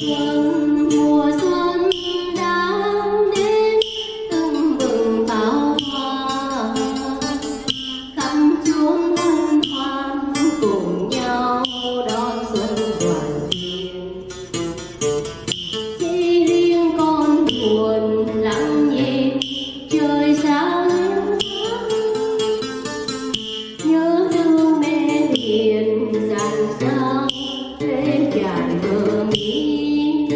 天。Thank.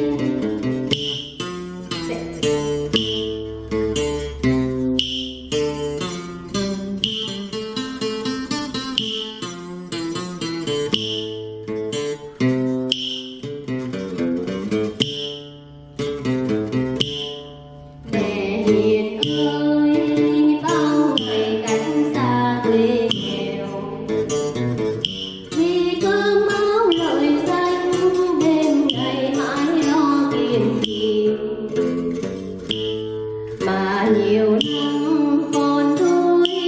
牛